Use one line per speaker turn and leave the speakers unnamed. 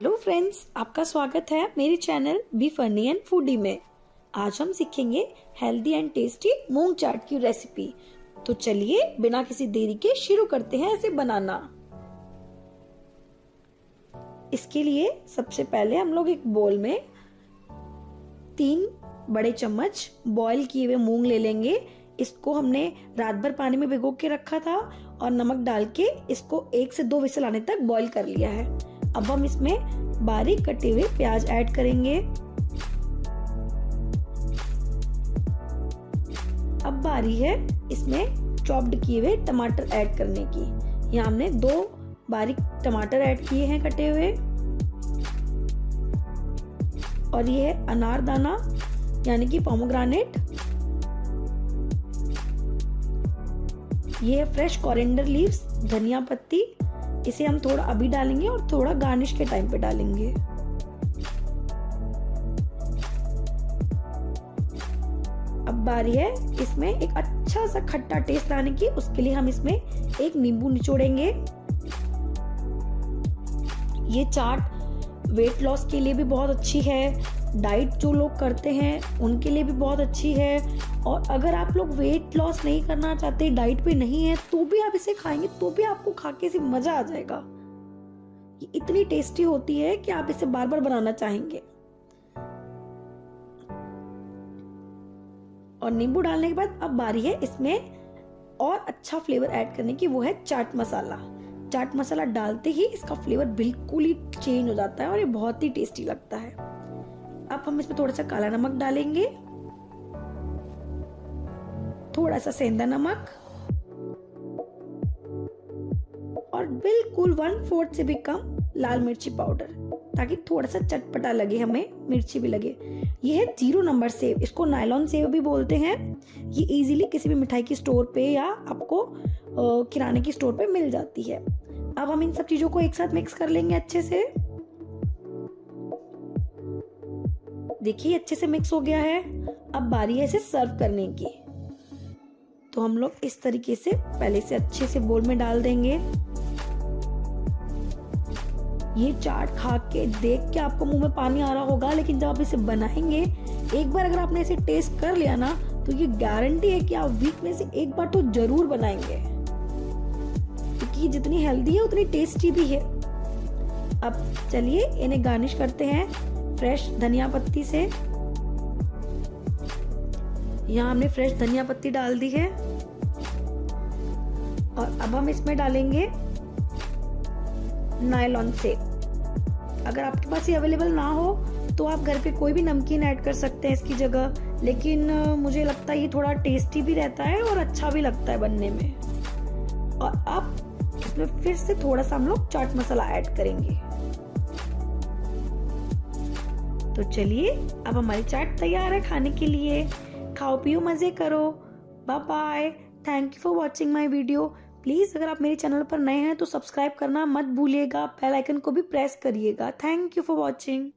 Hello friends आपका स्वागत है मेरे channel be funny and foodie में। आज हम सीखेंगे हेल्दी एंड टेस्टी मूंग चाट की रेसिपी तो चलिए, बिना किसी देरी के शुरू करते हैं इसे बनाना। इसके लिए सबसे पहले हम लोग एक बोल में तीन बड़े चम्मच बॉईल किए हुए मूंग ले लेंगे। इसको हमने रात भर पानी में भिगो के रखा था और नमक डाल के इसको एक से दो विसल आने तक बॉईल कर लिया है। अब हम इसमें बारीक कटे हुए प्याज ऐड करेंगे। अब बारी है इसमें चॉप्ड किए हुए टमाटर ऐड करने की। यहाँ हमने दो बारीक टमाटर ऐड किए हैं कटे हुए। और ये है अनारदाना यानी कि पोमोग्रानेट। ये है फ्रेश कॉरेंडर लीव्स, धनिया पत्ती इसे हम थोड़ा अभी डालेंगे और थोड़ा गार्निश के टाइम पे डालेंगे। अब बारी है इसमें एक अच्छा सा खट्टा टेस्ट लाने की, उसके लिए हम इसमें एक नींबू निचोड़ेंगे। ये चाट वेट लॉस के लिए भी बहुत अच्छी है। डाइट जो लोग करते हैं, उनके लिए भी बहुत अच्छी है। और अगर आप लोग वेट लॉस नहीं करना चाहते डाइट पे नहीं है तो भी आप इसे खाएँगे तो भी आपको खा के इसे मज़ा आ जाएगा। ये इतनी टेस्टी होती है कि आप इसे बार बार बनाना चाहेंगे। और नींबू डालने के बाद अब बारी है इसमें और अच्छा फ्लेवर ऐड करने की, वो है चाट मसाला। चाट मसाला डालते ही इसका फ्लेवर बिल्कुल ही चेंज हो जाता है और ये बहुत ही टेस्टी लगता है। अब हम इसमें थोड़ा सा काला नमक डालेंगे। थोड़ा सा सेंधा नमक। और बिल्कुल वन फोर्थ से भी कम लाल मिर्ची पाउडर, ताकि थोड़ा सा चटपटा लगे हमें, मिर्ची भी लगे। ये है ज़ीरो नंबर सेव, इसको नायलॉन सेव भी बोलते हैं। ये इजीली किसी भी मिठाई की स्टोर पे या आपको किराने की स्टोर पे मिल जाती है। अब हम इन सब चीज़ों को एक साथ मिक्स कर लेंगे अच्छे से। देखिए, अच्छे से मिक्स हो गया है। अब बारी है इसे सर्व करने की। तो हम लोग इस तरीके से पहले से अच्छे से बोल में डाल देंगे। ये चाट खा के देख के आपको मुँह में पानी आ रहा होगा, लेकिन जब आप इसे बनाएँगे, एक बार अगर आपने इसे टेस्ट कर लिया ना तो ये गारंटी है कि आप वीक में से एक बार तो ज़रूर बनाएँगे। क्योंकि जितनी हेल्दी है, उतनी टेस्टी भी है। अब चलिए, इन्हें गार्निश करते हैं। फ्रेश धनिया पत्ती से। यहाँ हमने फ्रेश धनिया पत्ती डाल दी है। और अब हम इसमें डालेंगे नायलॉन से। अगर आपके पास ये अवेलेबल ना हो तो आप घर पे कोई भी नमकीन ऐड कर सकते हैं इसकी जगह। लेकिन मुझे लगता है ये थोड़ा टेस्टी भी रहता है और अच्छा भी लगता है बनने में। और अब इसमें फिर से थोड़ा सा हम लोग चाट मसाला ऐड करेंगे। तो चलिए, अब हमारी चाट तैयार है खाने के लिए। खाओ, पियो, मज़े करो। Bye bye thank you for watching my video please अगर आप मेरे चैनल पर नए हैं तो सब्सक्राइब करना मत भूलिएगा। बेल आइकन को भी प्रेस करिएगा। Thank you for watching